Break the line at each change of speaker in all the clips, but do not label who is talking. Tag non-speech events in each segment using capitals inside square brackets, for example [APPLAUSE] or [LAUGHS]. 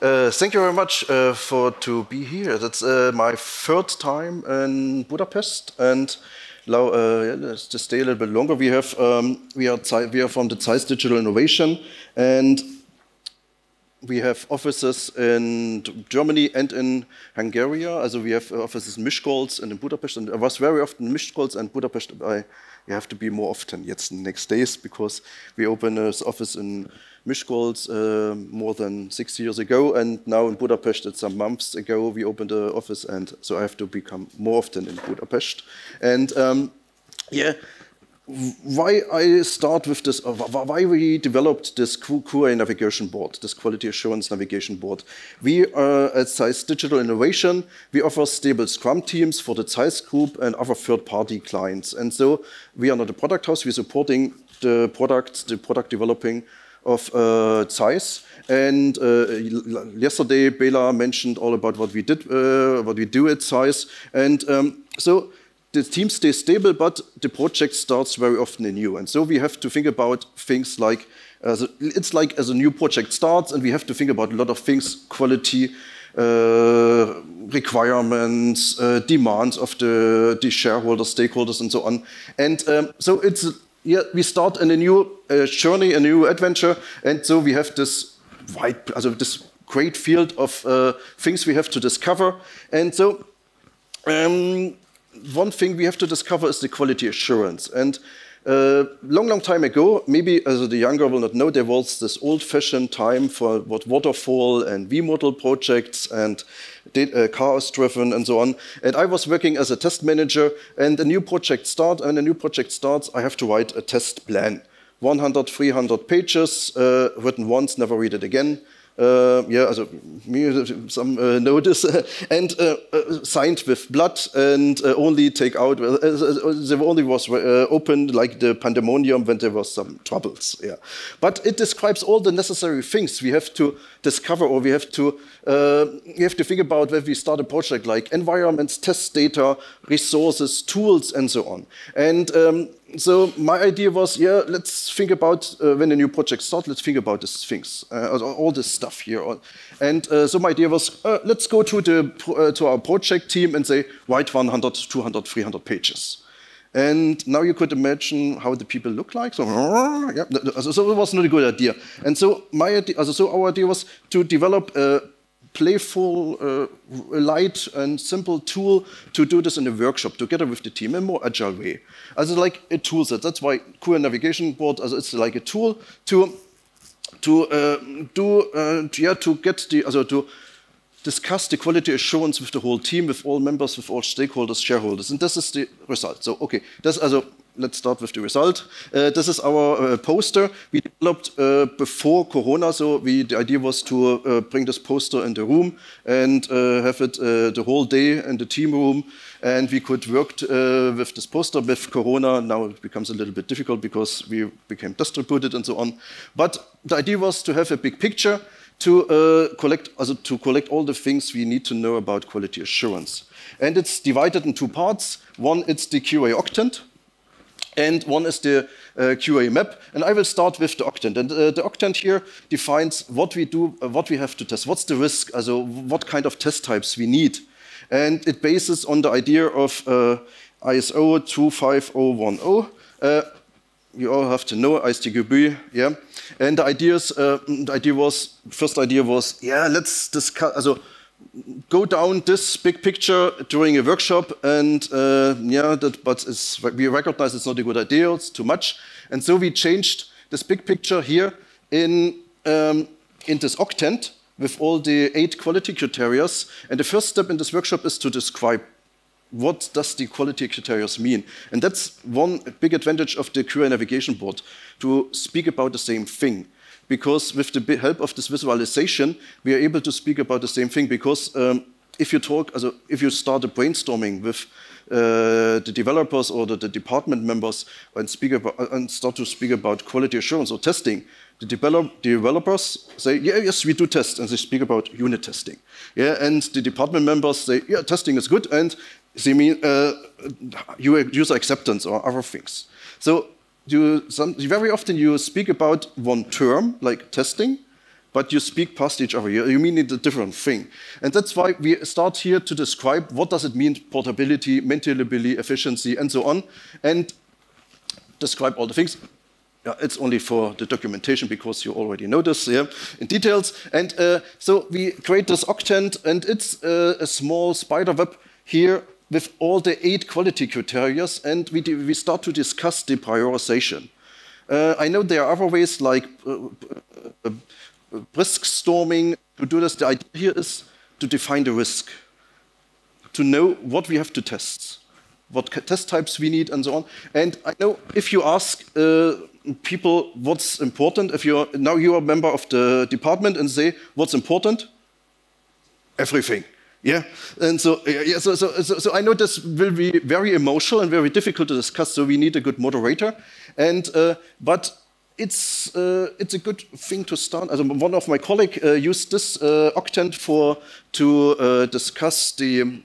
Uh, thank you very much uh, for to be here. That's uh, my third time in Budapest, and now uh, let's just stay a little bit longer. We have um, we are we are from the Zeiss Digital Innovation, and we have offices in Germany and in Hungary. Also we have offices in Miskolc and in Budapest, and I was very often in Miskolc and Budapest. I you have to be more often yet next days because we opened an office in Miskolc uh, more than six years ago, and now in Budapest, it's some months ago, we opened an office, and so I have to become more often in Budapest. And um, yeah, why I start with this, uh, why we developed this QA navigation board, this quality assurance navigation board. We uh, at Zeiss Digital Innovation, we offer stable Scrum teams for the Zeiss Group and other third-party clients. And so we are not a product house, we're supporting the product, the product developing of uh, Zeiss. And uh, yesterday, Bela mentioned all about what we did, uh, what we do at Zeiss. And um, so the team stays stable, but the project starts very often anew. And so we have to think about things like, uh, it's like as a new project starts, and we have to think about a lot of things, quality, uh, requirements, uh, demands of the, the shareholders, stakeholders, and so on. And um, so it's yeah, we start in a new uh, journey, a new adventure, and so we have this wide, also this great field of uh, things we have to discover. And so, um, one thing we have to discover is the quality assurance. And uh, long, long time ago, maybe as the younger will not know, there was this old-fashioned time for what waterfall and V-model projects and uh, chaos-driven and so on. And I was working as a test manager, and a new project starts. And a new project starts, I have to write a test plan. 100, 300 pages, uh, written once, never read it again. Uh, yeah, also some uh, notice [LAUGHS] and uh, signed with blood and only take out. the only was opened like the pandemonium when there was some troubles. Yeah, but it describes all the necessary things we have to discover or we have to we have to think about when we start a project like environments, test data, resources, tools, and so on. And um, so my idea was, yeah, let's think about uh, when a new project starts. Let's think about these things, uh, all this stuff here. And uh, so my idea was, uh, let's go to the uh, to our project team and say, write 100, 200, 300 pages. And now you could imagine how the people look like. So, [LAUGHS] yeah, so it was not a good idea. And so my idea, so our idea was to develop a playful, uh, light and simple tool to do this in a workshop together with the team in a more agile way. As like a tool set. That's why QA Navigation Board, as it's like a tool to to uh, do uh, yeah to get the also to discuss the quality assurance with the whole team, with all members, with all stakeholders, shareholders, and this is the result. So okay, that's also let's start with the result. Uh, this is our uh, poster we developed uh, before Corona. So we, the idea was to uh, bring this poster in the room and uh, have it uh, the whole day in the team room. And we could work with this poster with Corona. Now it becomes a little bit difficult because we became distributed and so on. But the idea was to have a big picture to collect, also to collect all the things we need to know about quality assurance. And it's divided in two parts. One, it's the QA octant, and one is the uh, QA map. And I will start with the octant. And uh, the octant here defines what we do, uh, what we have to test. What's the risk? Also, what kind of test types we need. And it bases on the idea of uh, ISO 25010. Uh, you all have to know ISTQB, yeah. And the ideas, uh, the idea was, first idea was, yeah, let's discuss. Also, go down this big picture during a workshop, and uh, yeah, that, but we recognize it's not a good idea, it's too much. And so we changed this big picture here in, um, in this octant with all the eight quality criteria. And the first step in this workshop is to describe what does the quality criteria mean? And that's one big advantage of the QA navigation board, to speak about the same thing because with the help of this visualization, we are able to speak about the same thing. Because um, if you talk, also if you start a brainstorming with uh, the developers or the, the, department members and speak about and start to speak about quality assurance or testing, the develop, developers say, yeah, yes, we do test, and they speak about unit testing. Yeah, and the department members say, yeah, testing is good, and they mean uh, user acceptance or other things. So you some, very often you speak about one term like testing, but you speak past each other. You, you mean it a different thing. And that's why we start here to describe what does it mean, portability, maintainability, efficiency, and so on, and describe all the things. It's only for the documentation because you already know this yeah, in details. And uh, so we create this octant, and it's uh, a small spider web here with all the eight quality criteria, and we, we start to discuss the prioritization. Uh, I know there are other ways like uh, uh, risk storming to do this. The idea here is to define the risk, to know what we have to test, what test types we need, and so on. And I know if you ask uh, people what's important, if you're now you're a member of the department and say what's important, everything. Yeah, and so, yeah, so, so, so, so, I know this will be very emotional and very difficult to discuss, so we need a good moderator. And, uh, but it's, uh, it's a good thing to start. Also one of my colleagues uh, used this uh, octant for, to uh, discuss the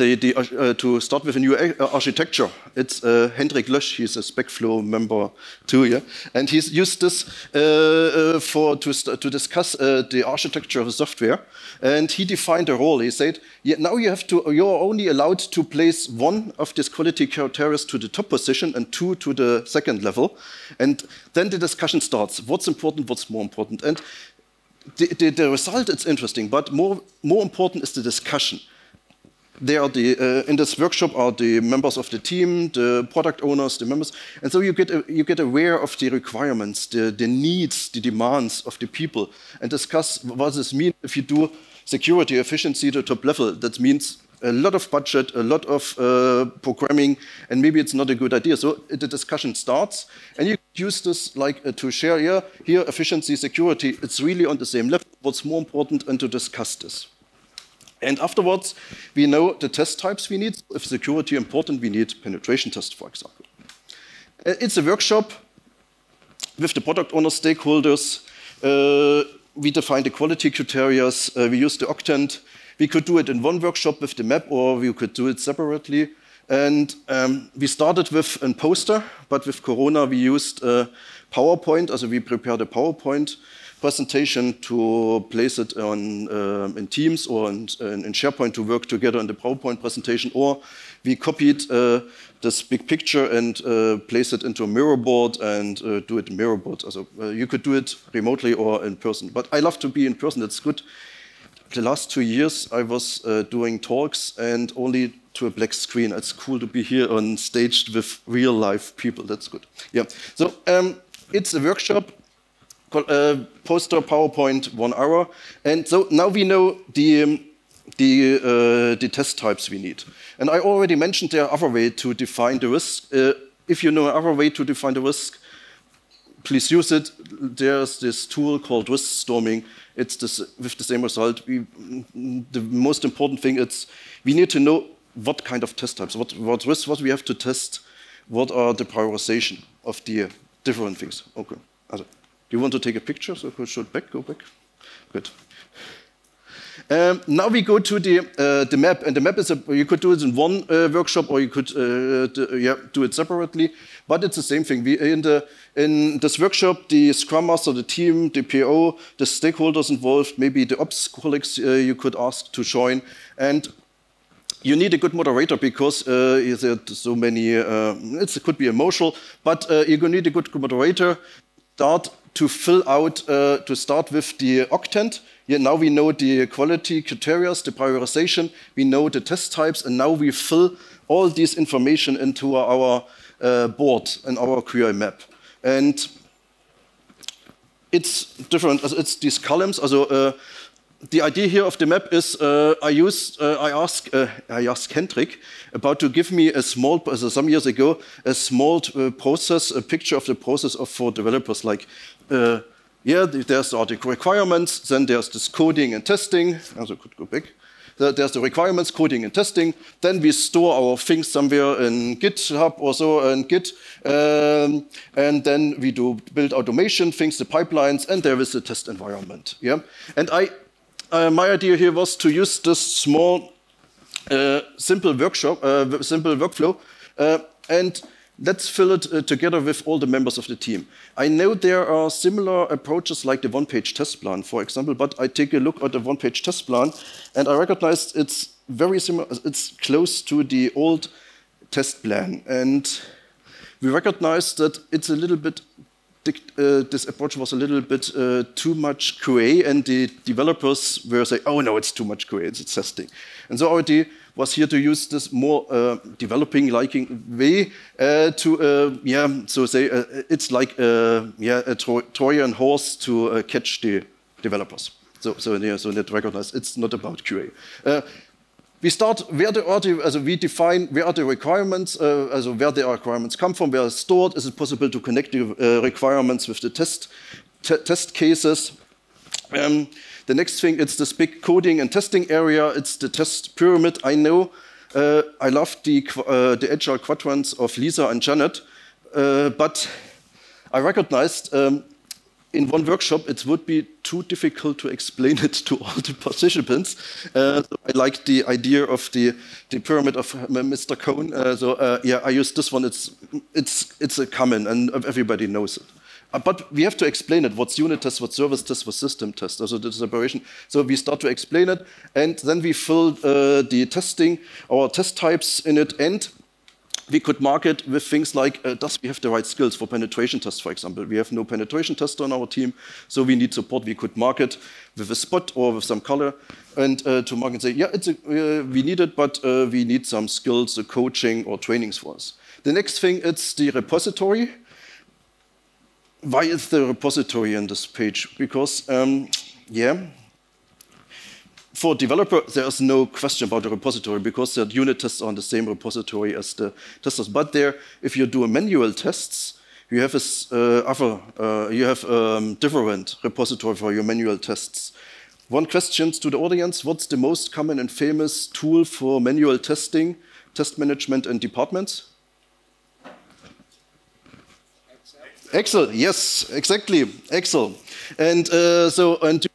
the, the, uh, to start with a new uh, architecture, it's uh, Hendrik Lösch, he's a SpecFlow member too, yeah? And he's used this uh, uh, for, to, to discuss uh, the architecture of the software. And he defined a role. He said, yeah, now you have to, you're only allowed to place one of these quality criteria to the top position and two to the second level. And then the discussion starts. What's important, what's more important? And the, the, the result is interesting, but more, more important is the discussion there are the, uh, in this workshop are the members of the team, the product owners, the members, and so you get, uh, you get aware of the requirements, the, the needs, the demands of the people, and discuss what this means if you do security efficiency to top level. That means a lot of budget, a lot of uh, programming, and maybe it's not a good idea. So the discussion starts, and you use this like uh, to share here, here efficiency, security. It's really on the same level. What's more important, and to discuss this. And afterwards, we know the test types we need. If security important, we need penetration test, for example. Uh, it's a workshop with the product owner stakeholders. Uh, we define the quality criteria. Uh, we use the octant. We could do it in one workshop with the map, or we could do it separately. And um, we started with a poster, but with Corona, we used PowerPoint. Also, we prepared a PowerPoint presentation to place it on, uh, in Teams or in, in, SharePoint to work together in the PowerPoint presentation, or we copied uh, this big picture and uh, place it into a Miro board and uh, do it in Miro board. Also, you could do it remotely or in person. But I love to be in person, that's good. The last two years I was uh, doing talks and only to a black screen. It's cool to be here on stage with real life people, that's good. Yeah, so um, it's a workshop uh, poster, PowerPoint, one hour. And so now we know the, um, the, uh, the test types we need. And I already mentioned there are other way to define the risk. Uh, if you know another way to define the risk, please use it. There's this tool called risk storming. It's this, with the same result. We, the most important thing is we need to know what kind of test types, what, what risks, what we have to test, what are the prioritization of the different things. Okay. Do you want to take a picture? So should back, go back. Good. Um, now we go to the, uh, the map, and the map is a, you could do it in one uh, workshop, or you could uh, do, yeah, do it separately. But it's the same thing. We, in the in this workshop, the Scrum Master, the team, the PO, the stakeholders involved, maybe the ops colleagues uh, you could ask to join, and you need a good moderator because uh, there so many. Uh, it could be emotional, but you need a good moderator. Start to fill out, uh, to start with the octant. Yeah, now we know the quality criteria, the prioritization, we know the test types, and now we fill all this information into our uh, board and our QA map. And it's different, it's these columns, also uh, the idea here of the map is uh, I use uh, I ask uh, I ask Hendrik about to give me a small some years ago a small uh, process a picture of the process of for developers like uh, yeah there's all the requirements then there's this coding and testing also could go back. There's the requirements coding and testing. Then we store our things somewhere in GitHub or so and Git um, and then we do build automation things the pipelines and there is the test environment yeah? And I uh, my idea here was to use this small, uh, simple workshop, uh, simple workflow, uh, and let's fill it uh, together with all the members of the team. I know there are similar approaches like the one-page test plan, for example, but I take a look at the one-page test plan and I recognize it's very similar, it's close to the old test plan. And we recognize that it's a little bit uh, this approach was a little bit uh, too much QA, and the developers were saying, "Oh no, it's too much QA, it's testing." And so our idea was here to use this more uh, developing liking way uh, to, uh, yeah, so say uh, it's like yeah a Tro Trojan horse to catch the developers. So so yeah, so let recognize it's not about QA we start where the, also we define where are the requirements, uh, also where the requirements come from, where it's stored. Is it possible to connect the uh, requirements with the test test cases? Um, the next thing, it's this big coding and testing area. It's the test pyramid. I know uh, I love the uh, the agile quadrants of Lisa and Janet, uh, but I recognized um, in one workshop, it would be too difficult to explain it to all the participants. Uh, so I like the idea of the, the pyramid of uh, Mr. Cohn. Uh, so uh, yeah, I use this one. It's, it's, it's a common and everybody knows it. Uh, but we have to explain it. What's unit test, what's service test, what's system test, also the separation. So we start to explain it, and then we fill uh, the testing, our test types in it, and we could mark it with things like, uh, does we have the right skills for penetration tests, for example? We have no penetration tester on our team, so we need support. We could mark it with a spot or with some color and uh, to mark and say, yeah, a, uh, we need it, but uh, we need some skills, uh, coaching or trainings for us. The next thing, it's the repository. Why is the repository on this page? Because, um, yeah, for developer, there's no question about the repository because the unit tests are on the same repository as the testers. But there, if you do manual tests, you have a uh, other, uh, you have um, different repository for your manual tests. One question to the audience: What's the most common and famous tool for manual testing, test management, and departments? Excel. Yes, exactly. Excel. And uh, so, and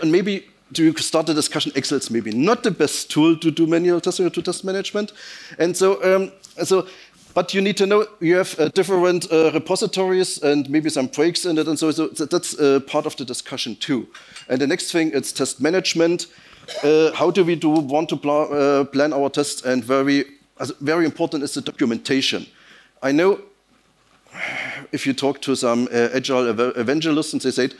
and maybe to start the discussion, Excel is maybe not the best tool to do manual testing or to test management. And so, um, so but you need to know you have uh, different uh, repositories and maybe some breaks in it, and so, so that's uh, part of the discussion too. And the next thing is test management. Uh, how do we do want to pl uh, plan our tests? And very, very important is the documentation. I know if you talk to some uh, agile ev evangelists, and they say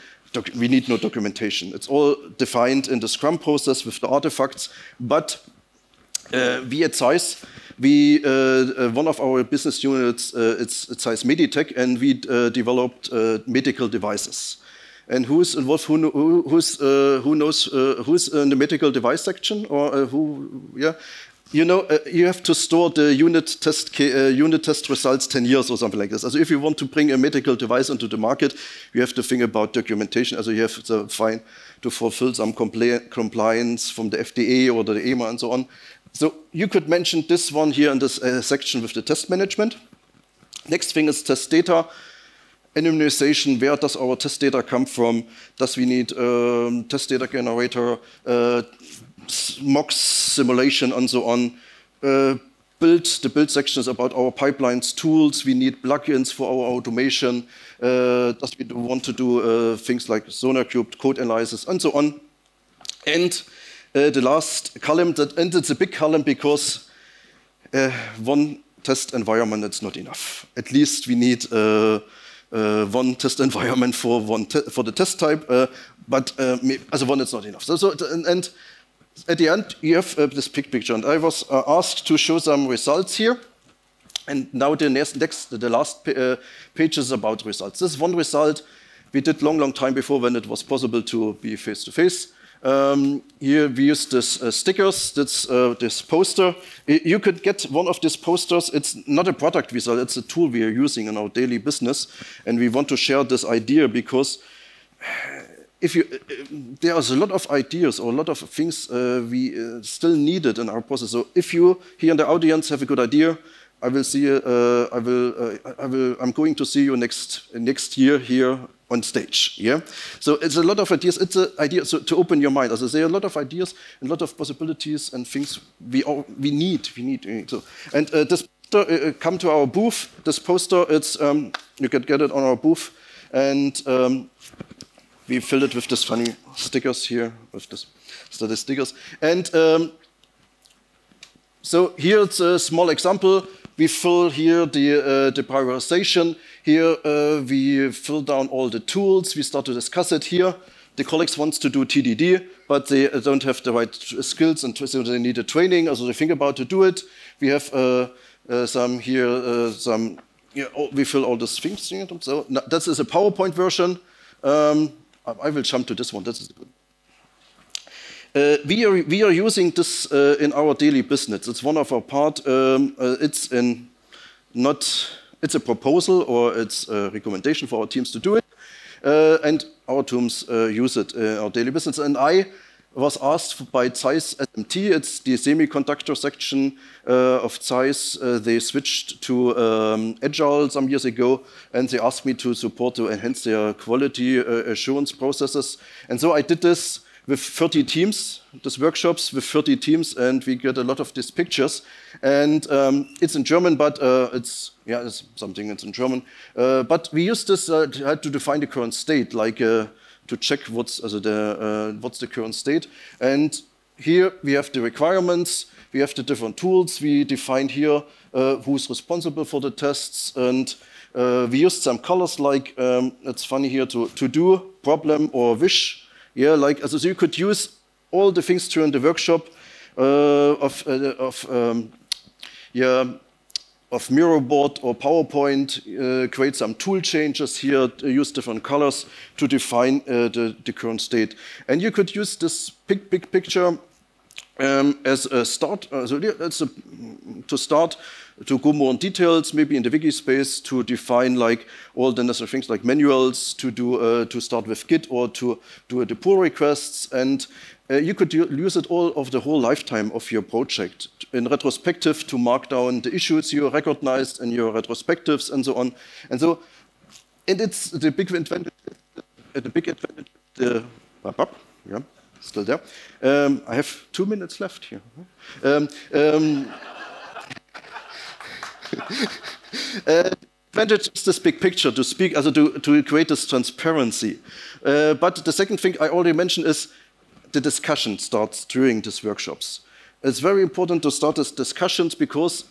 we need no documentation. It's all defined in the Scrum process with the artifacts. But uh, we at ZEISS, we, uh, uh, one of our business units, uh, it's, it's ZEISS Meditec, and we uh, developed uh, medical devices. And who's involved? Who, who, who's, who knows who's in the medical device section? Or who? Yeah, you know, uh, you have to store the unit test, uh, unit test results 10 years or something like this. So if you want to bring a medical device into the market, you have to think about documentation. Also you have to find to fulfill some compli compliance from the FDA or the EMA and so on. So you could mention this one here in this uh, section with the test management. Next thing is test data. Anonymization, where does our test data come from? Does we need um, test data generator? Mocks, simulation, and so on. Uh, build, the build section is about our pipelines, tools. We need plugins for our automation. Uh, does we want to do uh, things like SonarQube, code analysis, and so on. And uh, the last column, that, and it's a big column because uh, one test environment is not enough. At least we need uh, one test environment for one for the test type, uh, but uh, as one is not enough. So, so and, and at the end, you have uh, this big picture. And I was uh, asked to show some results here. And now the next, next the last uh, page is about results. This is one result we did long, long time before when it was possible to be face-to-face. Um, here we use this uh, stickers, this, uh, this poster. You could get one of these posters. It's not a product we sell, it's a tool we are using in our daily business. And we want to share this idea because if you, uh, there's a lot of ideas or a lot of things uh, we uh, still needed in our process. So if you here in the audience have a good idea, I will see. Uh, I will. Uh, I will. I'm going to see you next next year here on stage. Yeah. So it's a lot of ideas. It's an idea so to open your mind. As I say, a lot of ideas and a lot of possibilities and things we all, we need. We need. So and uh, this uh, come to our booth. This poster, it's um, you can get it on our booth, and um, we filled it with this funny stickers here, with this static stickers. And um, so here it's a small example. We fill here the, uh, the prioritization. Here uh, we fill down all the tools. We start to discuss it here. The colleagues wants to do TDD, but they don't have the right skills and so they need a training. Also they think about to do it. We have uh, uh some here, uh, some, yeah, oh, we fill all these things. So this is a PowerPoint version. Um, I will jump to this one. This is good. Uh, we, are, we are using this uh, in our daily business. It's one of our part. Um, uh, it's in not. It's a proposal or it's a recommendation for our teams to do it, uh, and our teams uh, use it in our daily business. And I was asked by Zeiss SMT. It's the semiconductor section uh, of Zeiss. they switched to um, Agile some years ago, and they asked me to support to enhance their quality assurance processes. And so I did this with 30 teams, these workshops with 30 teams, and we get a lot of these pictures. And um, it's in German, but uh, it's, yeah, it's something that's in German. Uh, but we use this uh, to, define the current state, like uh, to check what's, the, uh, what's the current state. And here we have the requirements, we have the different tools, we define here uh, who's responsible for the tests, and we used some colors like, um, it's funny here, to, to do, problem, or wish, yeah, like so you could use all the things during the workshop uh, of, uh, of um, yeah, of Miro-board or PowerPoint, uh, create some tool changes here, use different colors to define uh, the, the, current state. And you could use this big, big picture um, as a start, uh, so a, to start to go more in details, maybe in the wiki space, to define like all the necessary things like manuals, to do uh, to start with Git or to do the pull requests, and uh, you could use it all of the whole lifetime of your project. In retrospective, to mark down the issues you recognized in your retrospectives and so on. And so, and it's the big advantage. The big advantage. The, yeah, still there. Um, I have two minutes left here. Um, um, [LAUGHS] uh, advantage is this big picture to speak, also to, to create this transparency. Uh, but the second thing I already mentioned is the discussion starts during these workshops. It's very important to start these discussions because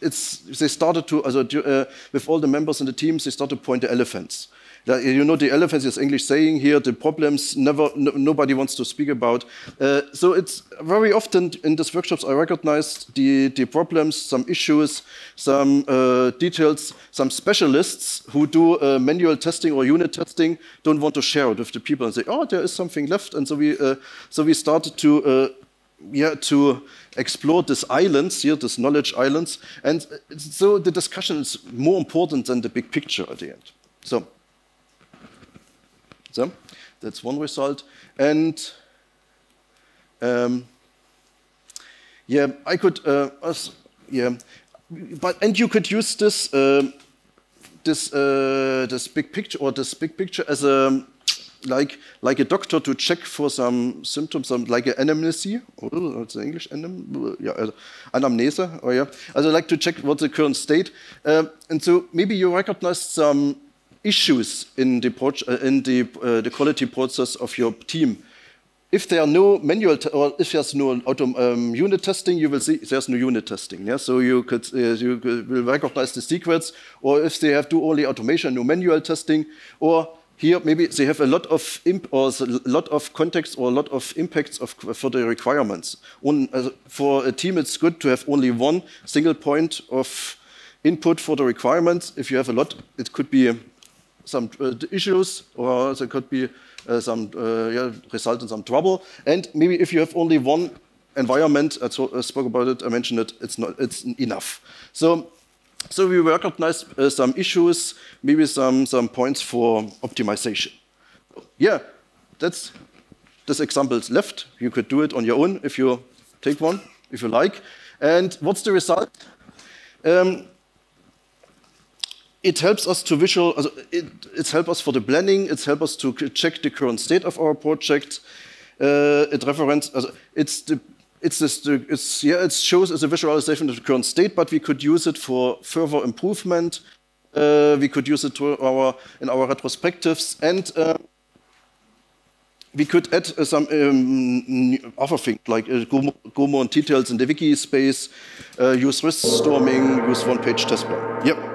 it's, they started to, also, uh, with all the members in the teams, they started to point the elephants you know, the elephant is English saying here, the problems never, no, nobody wants to speak about. Uh, so it's very often in these workshops I recognize the, the problems, some issues, some uh, details, some specialists who do uh, manual testing or unit testing don't want to share it with the people and say, oh, there is something left. And so we, uh, so we started to uh, yeah, to explore these islands here, these knowledge islands. And so the discussion is more important than the big picture at the end. So so that's one result. And um, yeah, I could, uh, yeah, but and you could use this uh, this uh, this big picture or this big picture as a like like a doctor to check for some symptoms, some, like an anamnesis. Oh, what's the English? Anam yeah, uh, anamnese. Oh yeah. Also like to check what's the current state. Uh, and so maybe you recognize some issues in the, uh, in the, uh, the quality process of your team. If there are no manual or if there's no um, unit testing, you will see there's no unit testing. Yeah? So you could uh, you will recognize the secrets, or if they have do only automation, no manual testing, or here maybe they have a lot of or a lot of context or a lot of impacts of, for the requirements. On, uh, for a team, it's good to have only one single point of input for the requirements. If you have a lot, it could be some uh, issues or there could be uh, some uh, yeah, result in some trouble. And maybe if you have only one environment, I, spoke about it, I mentioned it, it's not it's enough. So so we recognize some issues, maybe some, some points for optimization. Yeah, that's this example is left. You could do it on your own if you take one, if you like. And what's the result? Um, it helps us to visual, it, it helps us for the planning, it helps us to check the current state of our project. Uh, it reference, it's the, it's this, it's, yeah, it shows as a visualization of the current state, but we could use it for further improvement. Uh, we could use it to our, in our retrospectives, and uh, we could add uh, some um, other things, like uh, go, more details in the wiki space, uh, use risk storming, use one-page test plan. Yep.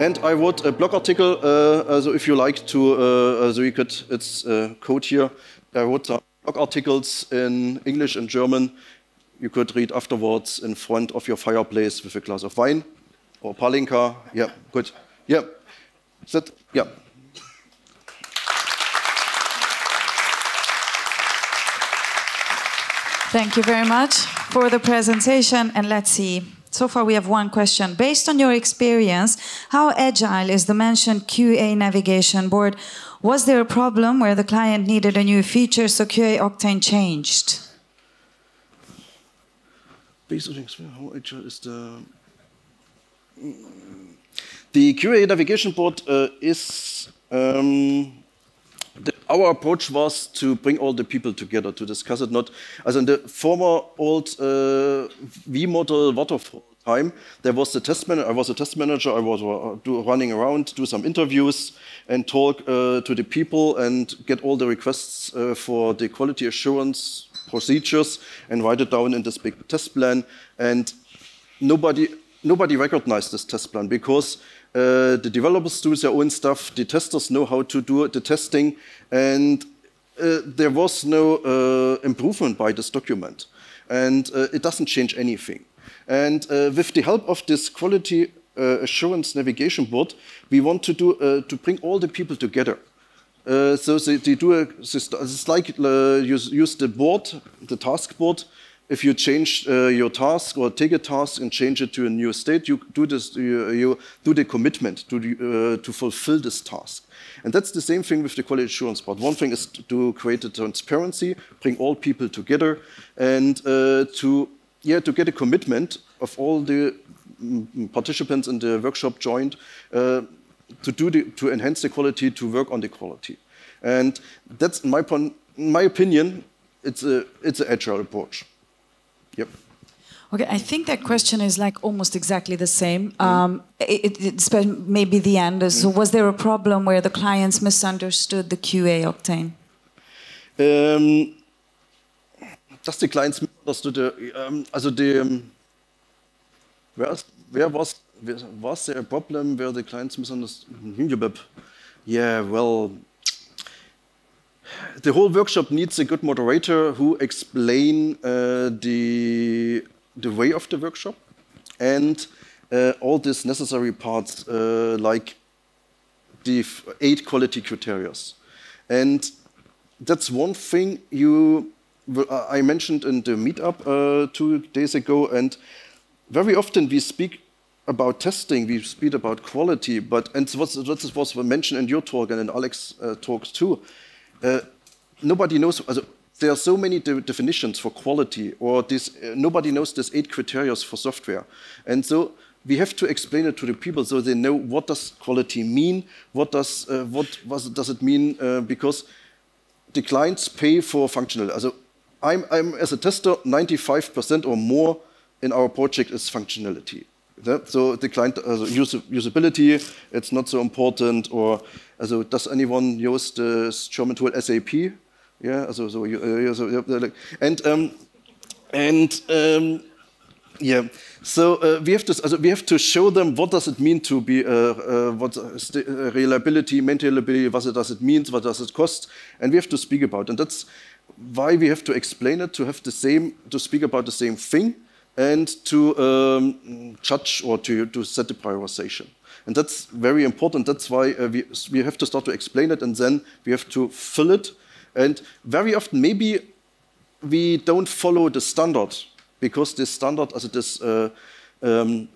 And I wrote a uh, blog article, uh, uh, so if you like to, uh, so you could, it's code here. I wrote some blog articles in English and German. You could read afterwards in front of your fireplace with a glass of wine or palinka. Yeah, good. Yeah. That, yeah.
Thank you very much for the presentation. And let's see. So far, we have one question. Based on your experience, how agile is the mentioned QA navigation board? Was there a problem where the client needed a new feature, so QA Octant changed?
Based on experience, how agile is the the QA navigation board uh, is um, the, our approach was to bring all the people together to discuss it. Not as in the former old uh, V model waterfall time, there was the test manager. I was a test manager. I was uh, running around, do some interviews, and talk uh, to the people and get all the requests uh, for the quality assurance procedures and write it down in this big test plan. And nobody nobody recognized this test plan because uh, the developers do their own stuff, the testers know how to do the testing, and uh, there was no uh, improvement by this document. And uh, it doesn't change anything. And uh, with the help of this quality uh, assurance navigation board, we want to, do, to bring all the people together. so they, they, do a, it's like use, use the board, the task board, if you change uh, your task or take a task and change it to a new state, you do this, you, you do the commitment to, uh, to fulfill this task. And that's the same thing with the quality assurance part. One thing is to create a transparency, bring all people together, and uh, to yeah to get a commitment of all the mm, participants in the workshop joined uh, to do the, to enhance the quality, to work on the quality. And that's my, point, my opinion, it's a it's an agile approach. Yep.
Okay, I think that question is like almost exactly the same. Mm. Um, it, it's maybe the end. Mm. So, was there a problem where the clients misunderstood the QA Octant?
Um, dass die Clients misunderstood, um, also the, um, where, where was, where, was there a problem where the clients misunderstood? Yeah, well, the whole workshop needs a good moderator who explain uh, the the way of the workshop and uh, all these necessary parts uh, like the eight quality criteria. And that's one thing you I mentioned in the meetup uh, two days ago. And very often we speak about testing, we speak about quality, but and what was mentioned in your talk and in Alex's uh, talks too. Uh, nobody knows. Also, there are so many de definitions for quality, or this, uh, nobody knows these eight criteria for software, and so we have to explain it to the people so they know what does quality mean, what does uh, what does it mean, uh, because the clients pay for functional. Also, I'm, I'm as a tester, 95% or more in our project is functionality. So the client also usability, it's not so important. Or also does anyone use the German tool SAP? Yeah, also so, uh, so and um, and um, yeah, so uh, we have to also we have to show them what does it mean to be uh, uh, what uh, reliability, maintainability, what does it mean, what does it cost, and we have to speak about, and that's why we have to explain it to have the same to speak about the same thing and to um, judge or to, to set the prioritization. And that's very important. That's why uh, we, we have to start to explain it and then we have to fill it. And very often, maybe we don't follow the standard because this standard, as it is, uh, um,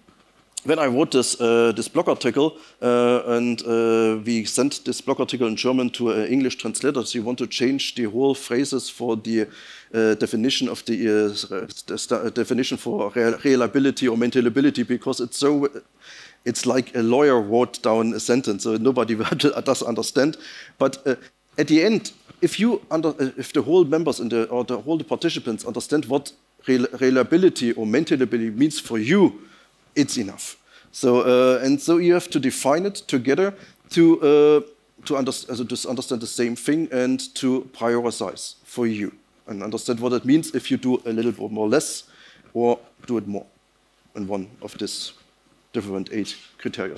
when I wrote this, uh, this blog article uh, and uh, we sent this blog article in German to an English translator, so you want to change the whole phrases for the uh, definition of the, the uh, definition for reliability or maintainability because it's so it's like a lawyer wrote down a sentence, so nobody [LAUGHS] does understand. But uh, at the end, if you under, if the whole members in the or the whole the participants understand what reliability or maintainability means for you, it's enough. So, uh, and so you have to define it together to, uh, to, under to understand the same thing and to prioritize for you and understand what it means if you do a little bit more less or do it more in one of these different eight criteria.